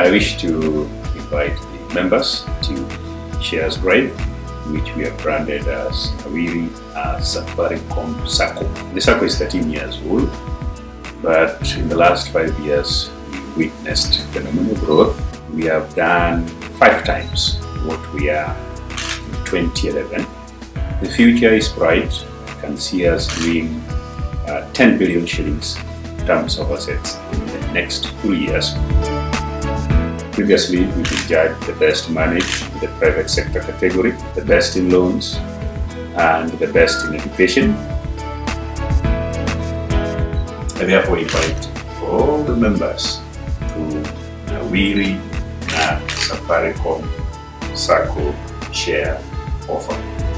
I wish to invite the members to Shares Drive, which we have branded as Nawiri uh, Safaricom Sacco. The Sacco is 13 years old, but in the last five years, we witnessed phenomenal growth. We have done five times what we are in 2011. The future is bright. You can see us doing uh, 10 billion shillings in terms of assets in the next two years. Previously, we been judged the best managed in the private sector category, the best in loans, and the best in education. I therefore invite all the members to uh, Nawiri na uh, Safaricom Sacco share offer.